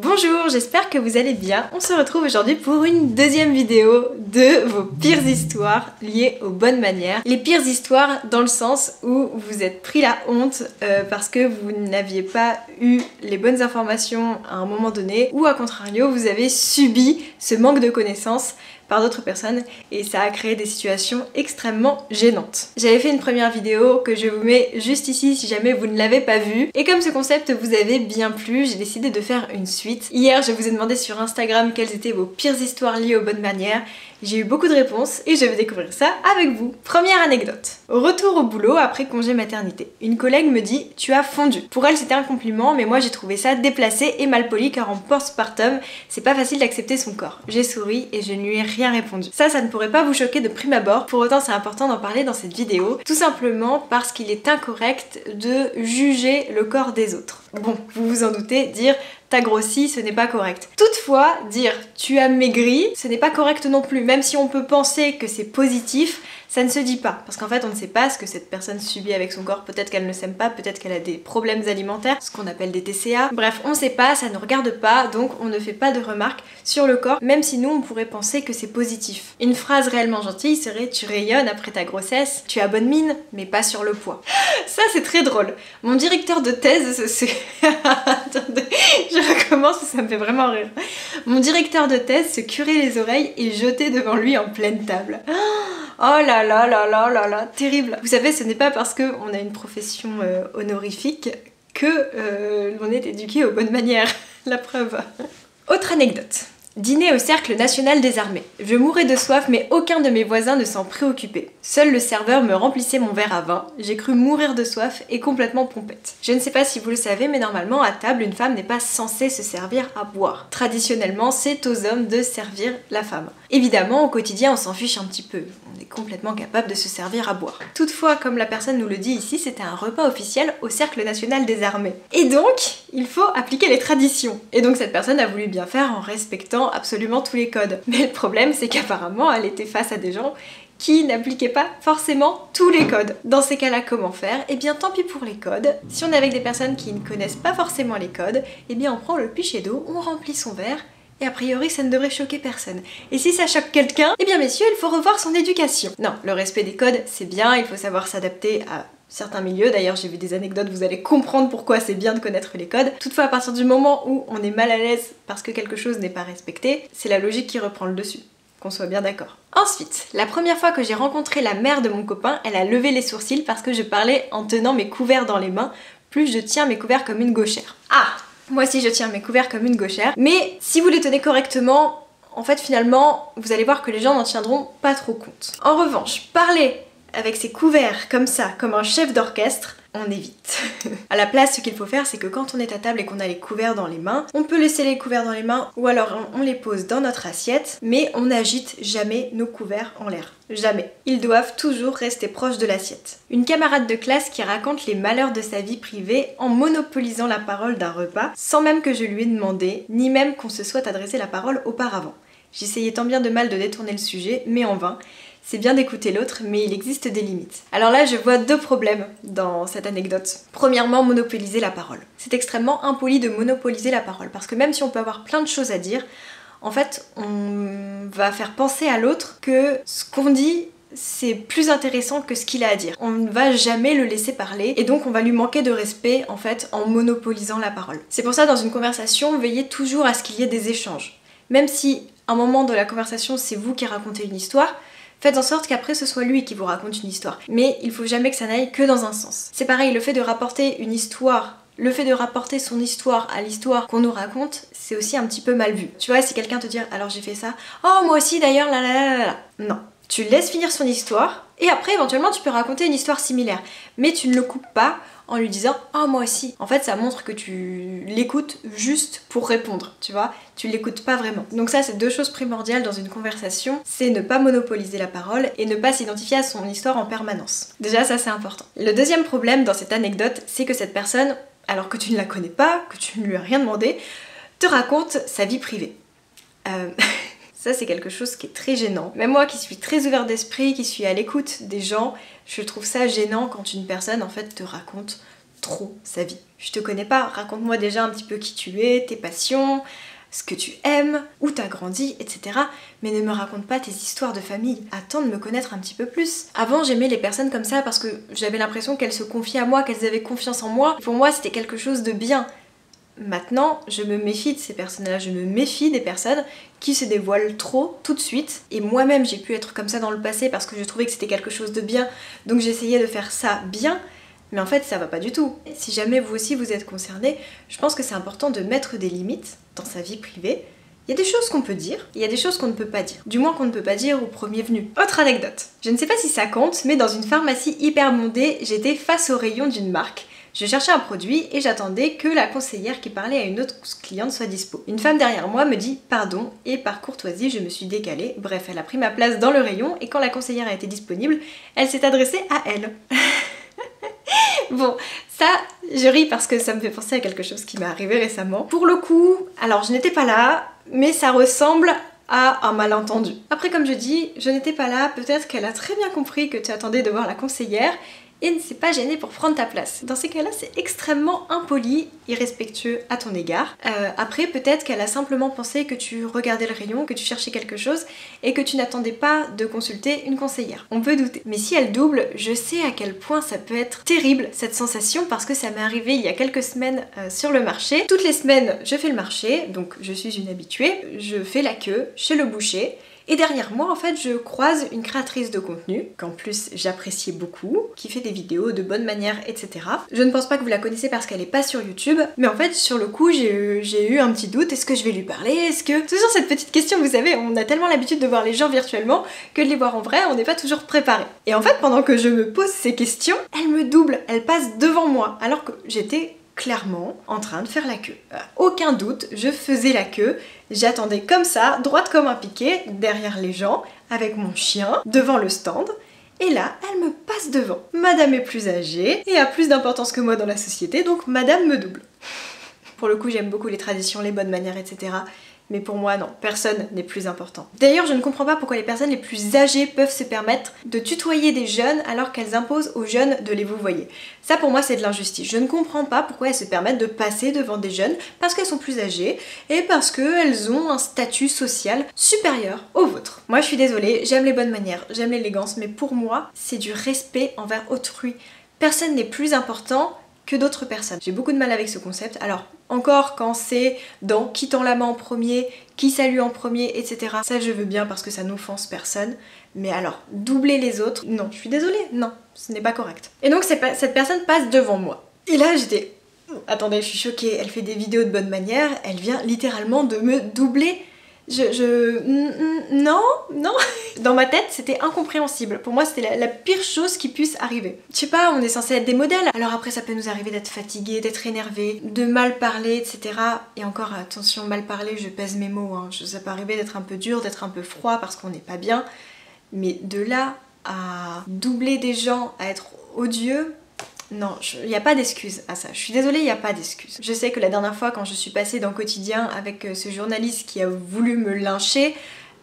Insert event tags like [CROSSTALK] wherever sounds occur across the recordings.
Bonjour, j'espère que vous allez bien. On se retrouve aujourd'hui pour une deuxième vidéo de vos pires histoires liées aux bonnes manières. Les pires histoires dans le sens où vous êtes pris la honte euh, parce que vous n'aviez pas eu les bonnes informations à un moment donné ou à contrario vous avez subi ce manque de connaissances par d'autres personnes et ça a créé des situations extrêmement gênantes. J'avais fait une première vidéo que je vous mets juste ici si jamais vous ne l'avez pas vue et comme ce concept vous avait bien plu, j'ai décidé de faire une suite. Hier, je vous ai demandé sur Instagram quelles étaient vos pires histoires liées aux bonnes manières j'ai eu beaucoup de réponses et je vais découvrir ça avec vous. Première anecdote. Retour au boulot après congé maternité. Une collègue me dit Tu as fondu. Pour elle, c'était un compliment, mais moi j'ai trouvé ça déplacé et mal poli car en postpartum, c'est pas facile d'accepter son corps. J'ai souri et je ne lui ai rien répondu. Ça, ça ne pourrait pas vous choquer de prime abord, pour autant c'est important d'en parler dans cette vidéo, tout simplement parce qu'il est incorrect de juger le corps des autres. Bon, vous vous en doutez, dire t'as grossi, ce n'est pas correct. Toutefois, dire tu as maigri, ce n'est pas correct non plus, même si on peut penser que c'est positif, ça ne se dit pas. Parce qu'en fait, on ne sait pas ce que cette personne subit avec son corps. Peut-être qu'elle ne s'aime pas, peut-être qu'elle a des problèmes alimentaires, ce qu'on appelle des TCA. Bref, on ne sait pas, ça ne regarde pas, donc on ne fait pas de remarques sur le corps, même si nous, on pourrait penser que c'est positif. Une phrase réellement gentille serait tu rayonnes après ta grossesse, tu as bonne mine, mais pas sur le poids. [LAUGHS] Ça, c'est très drôle. Mon directeur de thèse, c'est... [LAUGHS] [LAUGHS] Je recommence, ça me fait vraiment rire. Mon directeur de thèse se curait les oreilles et jetait devant lui en pleine table. [GASPS] Oh là là là là là là, terrible. Vous savez, ce n'est pas parce qu'on a une profession euh, honorifique que euh, l'on est éduqué aux bonnes manières. [LAUGHS] La preuve. Autre anecdote. Dîner au Cercle National des Armées. Je mourais de soif mais aucun de mes voisins ne s'en préoccupait. Seul le serveur me remplissait mon verre à vin. J'ai cru mourir de soif et complètement pompette. Je ne sais pas si vous le savez mais normalement à table une femme n'est pas censée se servir à boire. Traditionnellement c'est aux hommes de servir la femme. Évidemment au quotidien on s'en fiche un petit peu. On est complètement capable de se servir à boire. Toutefois comme la personne nous le dit ici c'était un repas officiel au Cercle National des Armées. Et donc il faut appliquer les traditions. Et donc cette personne a voulu bien faire en respectant absolument tous les codes. Mais le problème, c'est qu'apparemment, elle était face à des gens qui n'appliquaient pas forcément tous les codes. Dans ces cas-là, comment faire? Eh bien, tant pis pour les codes. Si on est avec des personnes qui ne connaissent pas forcément les codes, eh bien, on prend le pichet d'eau, on remplit son verre, et a priori ça ne devrait choquer personne. Et si ça choque quelqu'un, eh bien messieurs, il faut revoir son éducation. Non, le respect des codes, c'est bien, il faut savoir s'adapter à certains milieux. D'ailleurs, j'ai vu des anecdotes, vous allez comprendre pourquoi c'est bien de connaître les codes. Toutefois, à partir du moment où on est mal à l'aise parce que quelque chose n'est pas respecté, c'est la logique qui reprend le dessus. Qu'on soit bien d'accord. Ensuite, la première fois que j'ai rencontré la mère de mon copain, elle a levé les sourcils parce que je parlais en tenant mes couverts dans les mains, plus je tiens mes couverts comme une gauchère. Ah Moi aussi je tiens mes couverts comme une gauchère, mais si vous les tenez correctement, en fait finalement, vous allez voir que les gens n'en tiendront pas trop compte. En revanche, parler avec ses couverts comme ça, comme un chef d'orchestre, on évite. [LAUGHS] à la place, ce qu'il faut faire, c'est que quand on est à table et qu'on a les couverts dans les mains, on peut laisser les couverts dans les mains ou alors on les pose dans notre assiette, mais on n'agite jamais nos couverts en l'air. Jamais. Ils doivent toujours rester proches de l'assiette. Une camarade de classe qui raconte les malheurs de sa vie privée en monopolisant la parole d'un repas, sans même que je lui ai demandé, ni même qu'on se soit adressé la parole auparavant. J'essayais tant bien de mal de détourner le sujet, mais en vain c'est bien d'écouter l'autre, mais il existe des limites. Alors là, je vois deux problèmes dans cette anecdote. Premièrement, monopoliser la parole. C'est extrêmement impoli de monopoliser la parole, parce que même si on peut avoir plein de choses à dire, en fait, on va faire penser à l'autre que ce qu'on dit c'est plus intéressant que ce qu'il a à dire. On ne va jamais le laisser parler et donc on va lui manquer de respect en fait en monopolisant la parole. C'est pour ça dans une conversation, veillez toujours à ce qu'il y ait des échanges. Même si un moment de la conversation c'est vous qui racontez une histoire, Faites en sorte qu'après ce soit lui qui vous raconte une histoire. Mais il faut jamais que ça n'aille que dans un sens. C'est pareil, le fait de rapporter une histoire le fait de rapporter son histoire à l'histoire qu'on nous raconte, c'est aussi un petit peu mal vu. Tu vois, si quelqu'un te dit alors j'ai fait ça, oh moi aussi d'ailleurs, là là là là. Non. Tu laisses finir son histoire et après éventuellement tu peux raconter une histoire similaire. Mais tu ne le coupes pas en lui disant oh moi aussi. En fait ça montre que tu l'écoutes juste pour répondre, tu vois, tu l'écoutes pas vraiment. Donc ça c'est deux choses primordiales dans une conversation, c'est ne pas monopoliser la parole et ne pas s'identifier à son histoire en permanence. Déjà ça c'est important. Le deuxième problème dans cette anecdote, c'est que cette personne, alors que tu ne la connais pas, que tu ne lui as rien demandé, te raconte sa vie privée. Euh... [LAUGHS] Ça, c'est quelque chose qui est très gênant. Même moi qui suis très ouvert d'esprit, qui suis à l'écoute des gens, je trouve ça gênant quand une personne en fait te raconte trop sa vie. Je te connais pas, raconte-moi déjà un petit peu qui tu es, tes passions, ce que tu aimes, où t'as grandi, etc. Mais ne me raconte pas tes histoires de famille. Attends de me connaître un petit peu plus. Avant, j'aimais les personnes comme ça parce que j'avais l'impression qu'elles se confiaient à moi, qu'elles avaient confiance en moi. Pour moi, c'était quelque chose de bien. Maintenant, je me méfie de ces personnes-là, je me méfie des personnes qui se dévoilent trop tout de suite. Et moi-même, j'ai pu être comme ça dans le passé parce que je trouvais que c'était quelque chose de bien, donc j'essayais de faire ça bien. Mais en fait, ça va pas du tout. Si jamais vous aussi vous êtes concerné, je pense que c'est important de mettre des limites dans sa vie privée. Il y a des choses qu'on peut dire, il y a des choses qu'on ne peut pas dire. Du moins qu'on ne peut pas dire au premier venu. Autre anecdote. Je ne sais pas si ça compte, mais dans une pharmacie hyper bondée, j'étais face au rayon d'une marque. Je cherchais un produit et j'attendais que la conseillère qui parlait à une autre cliente soit dispo. Une femme derrière moi me dit pardon et par courtoisie je me suis décalée. Bref, elle a pris ma place dans le rayon et quand la conseillère a été disponible, elle s'est adressée à elle. [LAUGHS] bon, ça, je ris parce que ça me fait penser à quelque chose qui m'est arrivé récemment. Pour le coup, alors je n'étais pas là, mais ça ressemble à un malentendu. Après, comme je dis, je n'étais pas là, peut-être qu'elle a très bien compris que tu attendais de voir la conseillère et ne s'est pas gêné pour prendre ta place. Dans ces cas-là, c'est extrêmement impoli, irrespectueux à ton égard. Euh, après, peut-être qu'elle a simplement pensé que tu regardais le rayon, que tu cherchais quelque chose et que tu n'attendais pas de consulter une conseillère. On peut douter. Mais si elle double, je sais à quel point ça peut être terrible cette sensation parce que ça m'est arrivé il y a quelques semaines euh, sur le marché. Toutes les semaines, je fais le marché, donc je suis une habituée. Je fais la queue chez le boucher et derrière moi, en fait, je croise une créatrice de contenu, qu'en plus j'appréciais beaucoup, qui fait des vidéos de bonne manière, etc. Je ne pense pas que vous la connaissez parce qu'elle est pas sur YouTube, mais en fait, sur le coup, j'ai eu un petit doute. Est-ce que je vais lui parler? Est-ce que... Toujours cette petite question, vous savez, on a tellement l'habitude de voir les gens virtuellement que de les voir en vrai, on n'est pas toujours préparé. Et en fait, pendant que je me pose ces questions, elle me double, elle passe devant moi, alors que j'étais clairement en train de faire la queue. Euh, aucun doute, je faisais la queue, j'attendais comme ça, droite comme un piquet, derrière les gens, avec mon chien, devant le stand. Et là, elle me passe devant. Madame est plus âgée et a plus d'importance que moi dans la société, donc Madame me double. Pour le coup, j'aime beaucoup les traditions, les bonnes manières, etc. Mais pour moi, non, personne n'est plus important. D'ailleurs, je ne comprends pas pourquoi les personnes les plus âgées peuvent se permettre de tutoyer des jeunes alors qu'elles imposent aux jeunes de les vouvoyer. Ça, pour moi, c'est de l'injustice. Je ne comprends pas pourquoi elles se permettent de passer devant des jeunes parce qu'elles sont plus âgées et parce qu'elles ont un statut social supérieur au vôtre. Moi, je suis désolée, j'aime les bonnes manières, j'aime l'élégance, mais pour moi, c'est du respect envers autrui. Personne n'est plus important que d'autres personnes. J'ai beaucoup de mal avec ce concept. Alors, encore quand c'est dans qui tend la main en premier, qui salue en premier, etc. Ça, je veux bien parce que ça n'offense personne. Mais alors, doubler les autres, non, je suis désolée, non, ce n'est pas correct. Et donc, cette personne passe devant moi. Et là, j'étais. Attendez, je suis choquée. Elle fait des vidéos de bonne manière. Elle vient littéralement de me doubler je, je... Non, non. [LAUGHS] Dans ma tête, c'était incompréhensible. Pour moi, c'était la, pire chose qui puisse arriver. Je sais pas, on est censé être des modèles. Alors après, ça peut nous arriver d'être fatigué, d'être énervé, de mal parler, etc. Et encore, attention, mal parler, je pèse mes mots. Hein. Ça peut arriver d'être un peu dur, d'être un peu froid parce qu'on n'est pas bien. Mais de là à doubler des gens, à être odieux, non, il n'y a pas d'excuse à ça. Je suis désolée, il n'y a pas d'excuse. Je sais que la dernière fois, quand je suis passée dans Quotidien avec euh, ce journaliste qui a voulu me lyncher,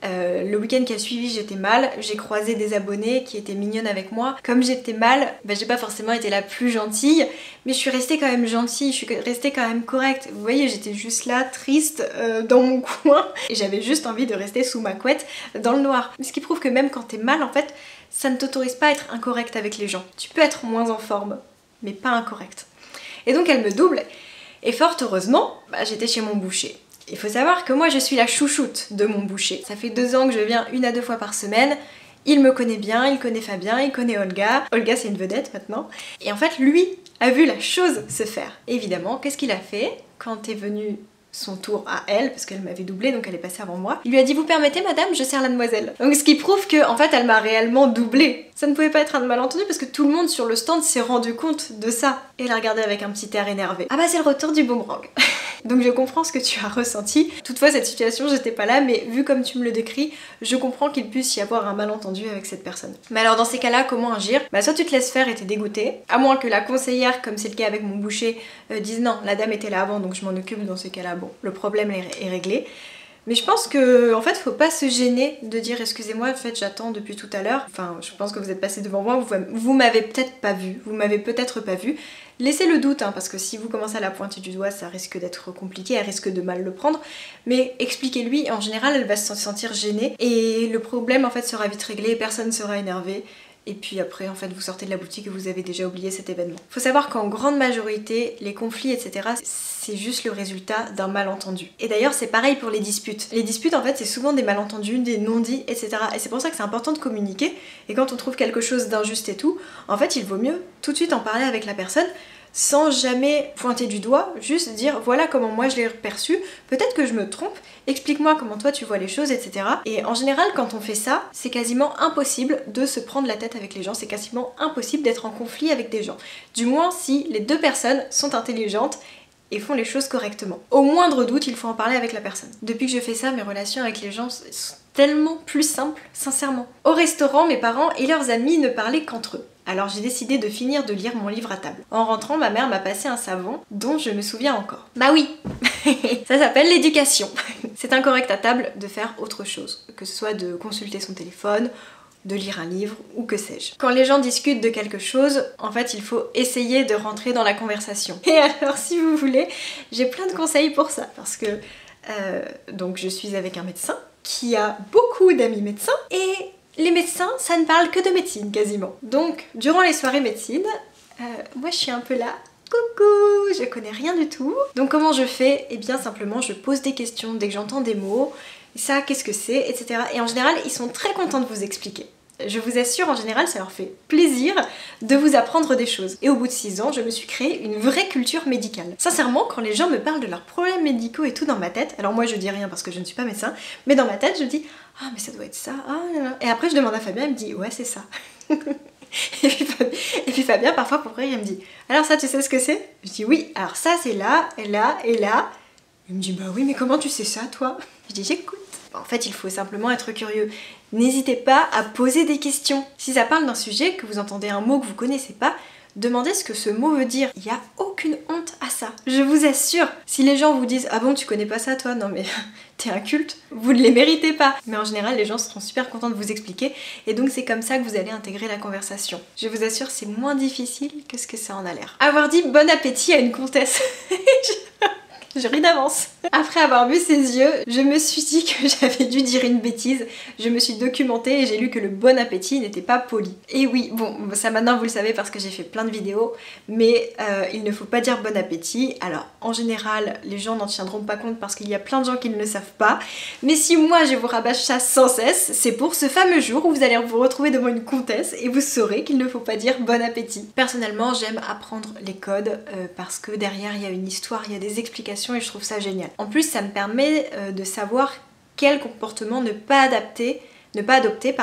euh, le week-end qui a suivi, j'étais mal. J'ai croisé des abonnés qui étaient mignonnes avec moi. Comme j'étais mal, bah, j'ai pas forcément été la plus gentille, mais je suis restée quand même gentille, je suis restée quand même correcte. Vous voyez, j'étais juste là, triste, euh, dans mon [LAUGHS] coin, et j'avais juste envie de rester sous ma couette dans le noir. Ce qui prouve que même quand t'es mal, en fait, ça ne t'autorise pas à être incorrect avec les gens. Tu peux être moins en forme, mais pas incorrect. Et donc elle me double, et fort heureusement, bah, j'étais chez mon boucher. Il faut savoir que moi je suis la chouchoute de mon boucher. Ça fait deux ans que je viens une à deux fois par semaine. Il me connaît bien, il connaît Fabien, il connaît Olga. Olga c'est une vedette maintenant. Et en fait lui a vu la chose se faire. Évidemment, qu'est-ce qu'il a fait quand est venu son tour à elle, parce qu'elle m'avait doublé, donc elle est passée avant moi. Il lui a dit Vous permettez, madame, je sers la demoiselle? Donc ce qui prouve que, en fait, elle m'a réellement doublé. Ça ne pouvait pas être un malentendu parce que tout le monde sur le stand s'est rendu compte de ça. Et l'a regardé avec un petit air énervé. Ah bah, c'est le retour du boomerang. [LAUGHS] Donc je comprends ce que tu as ressenti. Toutefois, cette situation, j'étais pas là, mais vu comme tu me le décris, je comprends qu'il puisse y avoir un malentendu avec cette personne. Mais alors dans ces cas-là, comment agir? Bah soit tu te laisses faire et t'es dégoûté, à moins que la conseillère, comme c'est le cas avec mon boucher, euh, dise non, la dame était là avant, donc je m'en occupe dans ces cas-là, bon, le problème est réglé. Mais je pense que en fait faut pas se gêner de dire excusez-moi en fait j'attends depuis tout à l'heure. Enfin je pense que vous êtes passé devant moi, vous, vous m'avez peut-être pas vu, vous m'avez peut-être pas vu. Laissez le doute, hein, parce que si vous commencez à la pointer du doigt, ça risque d'être compliqué, elle risque de mal le prendre. Mais expliquez-lui, en général, elle va se sentir gênée. Et le problème, en fait, sera vite réglé, personne ne sera énervé. Et puis après, en fait, vous sortez de la boutique et vous avez déjà oublié cet événement. Faut savoir qu'en grande majorité, les conflits, etc., c'est juste le résultat d'un malentendu. Et d'ailleurs, c'est pareil pour les disputes. Les disputes, en fait, c'est souvent des malentendus, des non-dits, etc. Et c'est pour ça que c'est important de communiquer. Et quand on trouve quelque chose d'injuste et tout, en fait, il vaut mieux tout de suite en parler avec la personne sans jamais pointer du doigt, juste dire voilà comment moi je l'ai perçu, peut-être que je me trompe, explique-moi comment toi tu vois les choses, etc. Et en général, quand on fait ça, c'est quasiment impossible de se prendre la tête avec les gens, c'est quasiment impossible d'être en conflit avec des gens. Du moins si les deux personnes sont intelligentes et font les choses correctement. Au moindre doute, il faut en parler avec la personne. Depuis que je fais ça, mes relations avec les gens sont tellement plus simples, sincèrement. Au restaurant, mes parents et leurs amis ne parlaient qu'entre eux. Alors j'ai décidé de finir de lire mon livre à table. En rentrant, ma mère m'a passé un savon dont je me souviens encore. Bah oui [LAUGHS] Ça s'appelle l'éducation. [LAUGHS] C'est incorrect à table de faire autre chose, que ce soit de consulter son téléphone, de lire un livre ou que sais-je. Quand les gens discutent de quelque chose, en fait, il faut essayer de rentrer dans la conversation. [LAUGHS] Et alors, si vous voulez, j'ai plein de conseils pour ça parce que euh, donc je suis avec un médecin qui a beaucoup d'amis médecins et les médecins, ça ne parle que de médecine quasiment. Donc, durant les soirées médecine, euh, moi je suis un peu là. Coucou, je connais rien du tout. Donc comment je fais? Eh bien simplement je pose des questions dès que j'entends des mots. Ça, qu'est-ce que c'est? Etc. Et en général, ils sont très contents de vous expliquer. Je vous assure, en général, ça leur fait plaisir de vous apprendre des choses. Et au bout de 6 ans, je me suis créé une vraie culture médicale. Sincèrement, quand les gens me parlent de leurs problèmes médicaux et tout dans ma tête, alors moi je dis rien parce que je ne suis pas médecin, mais dans ma tête, je dis Ah, mais ça doit être ça. Ah, et après, je demande à Fabien, il me dit Ouais, c'est ça. [LAUGHS] et, puis, Fabien, parfois, pour rire, il me dit Alors, ça, tu sais ce que c'est? Je dis Oui, alors ça, c'est là, et là, et là. Il me dit Bah oui, mais comment tu sais ça, toi? Je dis J'écoute. En fait, il faut simplement être curieux. N'hésitez pas à poser des questions. Si ça parle d'un sujet, que vous entendez un mot que vous connaissez pas, demandez ce que ce mot veut dire. Il n'y a aucune honte à ça. Je vous assure. Si les gens vous disent Ah bon, tu connais pas ça toi? Non mais [LAUGHS] t'es un culte, vous ne les méritez pas. Mais en général, les gens seront super contents de vous expliquer. Et donc, c'est comme ça que vous allez intégrer la conversation. Je vous assure, c'est moins difficile que ce que ça en a l'air. Avoir dit bon appétit à une comtesse. [LAUGHS] Je ris d'avance. Après avoir vu ses yeux, je me suis dit que [LAUGHS] j'avais dû dire une bêtise. Je me suis documentée et j'ai lu que le bon appétit n'était pas poli. Et oui, bon, ça maintenant vous le savez parce que j'ai fait plein de vidéos, mais euh, il ne faut pas dire bon appétit. Alors en général, les gens n'en tiendront pas compte parce qu'il y a plein de gens qui ne le savent pas. Mais si moi je vous rabâche ça sans cesse, c'est pour ce fameux jour où vous allez vous retrouver devant une comtesse et vous saurez qu'il ne faut pas dire bon appétit. Personnellement, j'aime apprendre les codes euh, parce que derrière il y a une histoire, il y a des explications et je trouve ça génial. En plus, ça me permet euh, de savoir quel comportement ne pas adapter ne pas adopter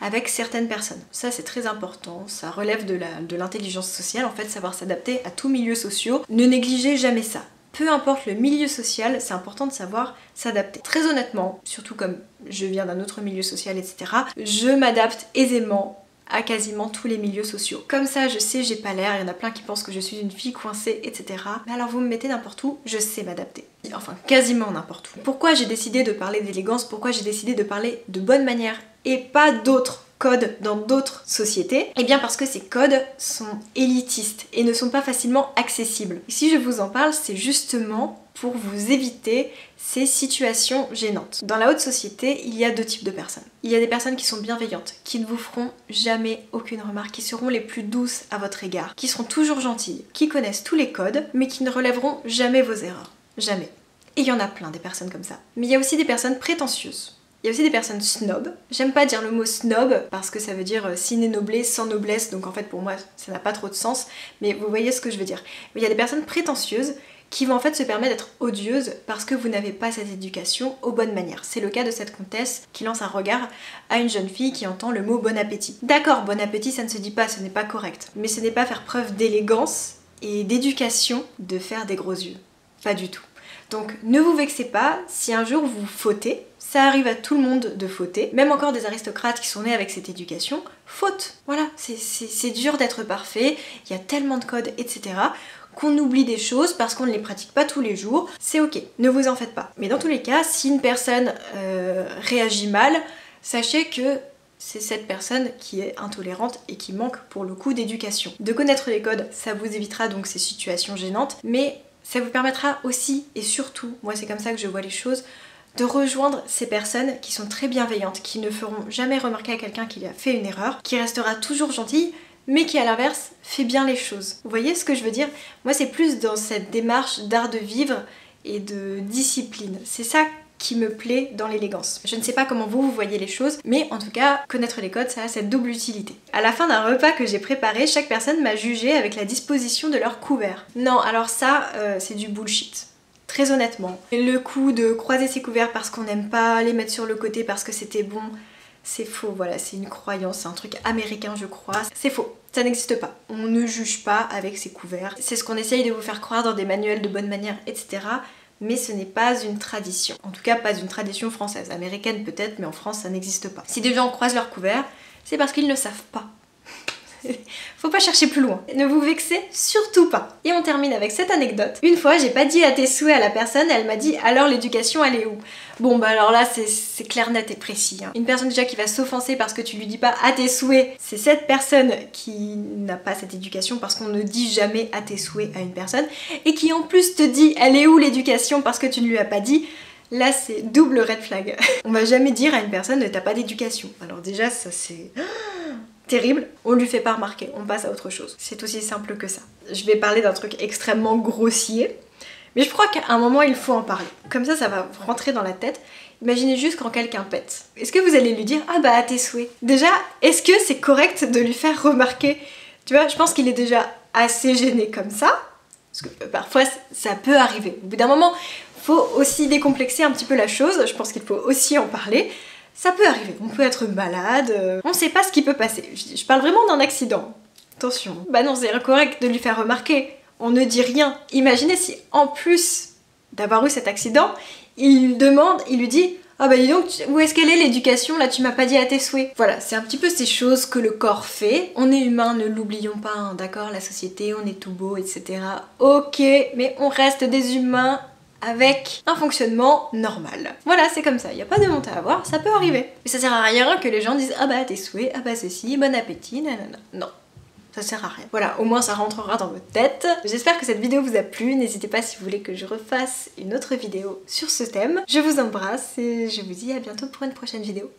avec certaines personnes. Ça c'est très important, ça relève de l'intelligence sociale, en fait savoir s'adapter à tout milieu social. Ne négligez jamais ça. Peu importe le milieu social, c'est important de savoir s'adapter. Très honnêtement, surtout comme je viens d'un autre milieu social, etc., je m'adapte aisément à quasiment tous les milieux sociaux. Comme ça, je sais, j'ai pas l'air, il y en a plein qui pensent que je suis une fille coincée, etc. Mais alors vous me mettez n'importe où, je sais m'adapter. Enfin, quasiment n'importe où. Pourquoi j'ai décidé de parler d'élégance? Pourquoi j'ai décidé de parler de bonne manière et pas d'autres? Codes dans d'autres sociétés Eh bien parce que ces codes sont élitistes et ne sont pas facilement accessibles. Si je vous en parle, c'est justement pour vous éviter ces situations gênantes. Dans la haute société, il y a deux types de personnes. Il y a des personnes qui sont bienveillantes, qui ne vous feront jamais aucune remarque, qui seront les plus douces à votre égard, qui seront toujours gentilles, qui connaissent tous les codes, mais qui ne relèveront jamais vos erreurs. Jamais. Et il y en a plein des personnes comme ça. Mais il y a aussi des personnes prétentieuses. Il y a aussi des personnes snob. J'aime pas dire le mot snob parce que ça veut dire euh, sine noblesse, sans noblesse, donc en fait pour moi ça n'a pas trop de sens, mais vous voyez ce que je veux dire. Mais il y a des personnes prétentieuses qui vont en fait se permettre d'être odieuses parce que vous n'avez pas cette éducation aux bonnes manières. C'est le cas de cette comtesse qui lance un regard à une jeune fille qui entend le mot bon appétit. D'accord, bon appétit ça ne se dit pas, ce n'est pas correct, mais ce n'est pas faire preuve d'élégance et d'éducation de faire des gros yeux. Pas du tout. Donc ne vous vexez pas si un jour vous fautez, ça arrive à tout le monde de fauter, même encore des aristocrates qui sont nés avec cette éducation, faute. Voilà, c'est dur d'être parfait, il y a tellement de codes, etc qu'on oublie des choses parce qu'on ne les pratique pas tous les jours, c'est ok, ne vous en faites pas. Mais dans tous les cas, si une personne euh, réagit mal, sachez que c'est cette personne qui est intolérante et qui manque pour le coup d'éducation. De connaître les codes, ça vous évitera donc ces situations gênantes, mais ça vous permettra aussi et surtout, moi c'est comme ça que je vois les choses, de rejoindre ces personnes qui sont très bienveillantes, qui ne feront jamais remarquer à quelqu'un qu'il a fait une erreur, qui restera toujours gentille, mais qui à l'inverse fait bien les choses. Vous voyez ce que je veux dire? Moi c'est plus dans cette démarche d'art de vivre et de discipline. C'est ça qui me plaît dans l'élégance. Je ne sais pas comment vous, vous voyez les choses, mais en tout cas, connaître les codes, ça a cette double utilité. À la fin d'un repas que j'ai préparé, chaque personne m'a jugé avec la disposition de leur couvert. Non, alors ça, euh, c'est du bullshit. Très honnêtement. Le coup de croiser ses couverts parce qu'on n'aime pas, les mettre sur le côté parce que c'était bon, c'est faux, voilà, c'est une croyance, c'est un truc américain je crois. C'est faux, ça n'existe pas. On ne juge pas avec ses couverts. C'est ce qu'on essaye de vous faire croire dans des manuels de bonne manière, etc. Mais ce n'est pas une tradition. En tout cas, pas une tradition française. Américaine peut-être, mais en France, ça n'existe pas. Si des gens croisent leurs couverts, c'est parce qu'ils ne savent pas. [LAUGHS] Faut pas chercher plus loin. Ne vous vexez surtout pas. Et on termine avec cette anecdote. Une fois, j'ai pas dit à tes souhaits à la personne, elle m'a dit alors l'éducation elle est où? Bon bah alors là c'est clair, net et précis. Hein. Une personne déjà qui va s'offenser parce que tu lui dis pas à tes souhaits, c'est cette personne qui n'a pas cette éducation parce qu'on ne dit jamais à tes souhaits à une personne et qui en plus te dit elle est où l'éducation? parce que tu ne lui as pas dit. Là, c'est double red flag. [LAUGHS] On va jamais dire à une personne ne t'as pas d'éducation. Alors déjà, ça c'est terrible, on lui fait pas remarquer, on passe à autre chose. C'est aussi simple que ça. Je vais parler d'un truc extrêmement grossier, mais je crois qu'à un moment il faut en parler. Comme ça, ça va rentrer dans la tête. Imaginez juste quand quelqu'un pète. Est-ce que vous allez lui dire ah bah à tes souhaits? Déjà, est-ce que c'est correct de lui faire remarquer? Tu vois, je pense qu'il est déjà assez gêné comme ça. Parce que euh, parfois ça peut arriver. Au bout d'un moment, faut aussi décomplexer un petit peu la chose. Je pense qu'il faut aussi en parler. Ça peut arriver, on peut être malade, euh, on sait pas ce qui peut passer. Je, parle vraiment d'un accident. Attention. Bah non, c'est incorrect de lui faire remarquer. On ne dit rien. Imaginez si en plus d'avoir eu cet accident, il lui demande, il lui dit ah bah dis donc, où est-ce qu'elle est l'éducation? Là, tu m'as pas dit à tes souhaits. Voilà, c'est un petit peu ces choses que le corps fait. On est humain, ne l'oublions pas, hein, d'accord? La société, on est tout beau, etc. Ok, mais on reste des humains avec un fonctionnement normal. Voilà, c'est comme ça, il n'y a pas de honte à avoir, ça peut arriver. Mais ça sert à rien que les gens disent ah bah tes souhaits, ah bah ceci, bon appétit, nanana. Non. Ça sert à rien. Voilà, au moins ça rentrera dans votre tête. J'espère que cette vidéo vous a plu. N'hésitez pas si vous voulez que je refasse une autre vidéo sur ce thème. Je vous embrasse et je vous dis à bientôt pour une prochaine vidéo.